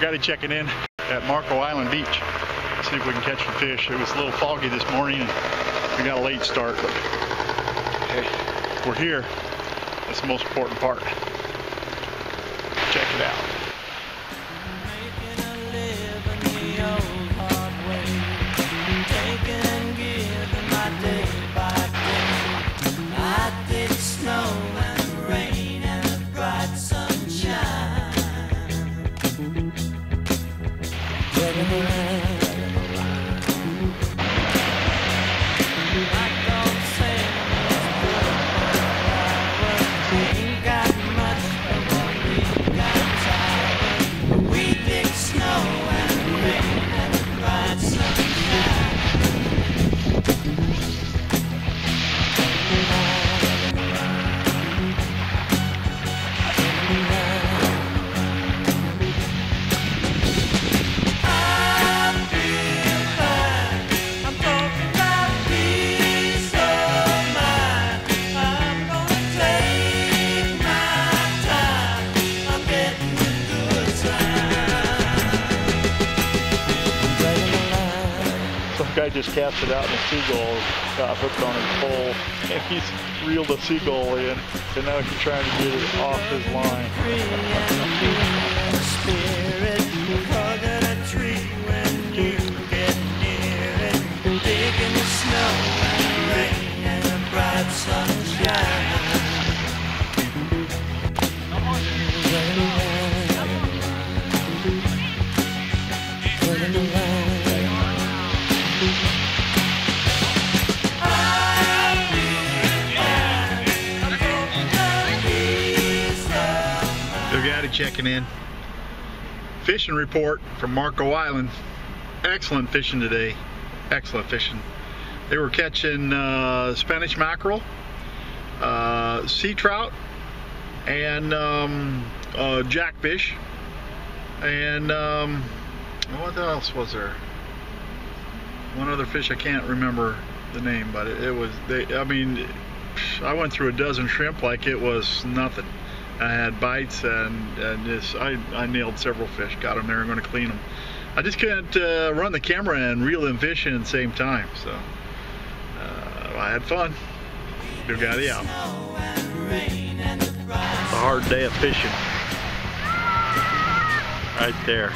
Goudy checking in at Marco Island Beach. See if we can catch some fish. It was a little foggy this morning and we got a late start, but hey, we're here. That's the most important part. Check it out. Some just cast it out and the seagull got hooked on his pole and he's reeled a seagull in and now he's trying to get it off his Bill Goudy checking in. Fishing report from Marco Island. Excellent fishing today. Excellent fishing. They were catching uh, Spanish mackerel, uh, sea trout, and um, uh, jackfish. And um, what else was there? One other fish I can't remember the name, but it, it was they. I mean, I went through a dozen shrimp like it was nothing. I had bites and, and just I, I nailed several fish, got them there. I'm going to clean them. I just couldn't uh, run the camera and reel in fish in at the same time, so uh, I had fun. Bill Goudy out. A hard day of fishing. Right there.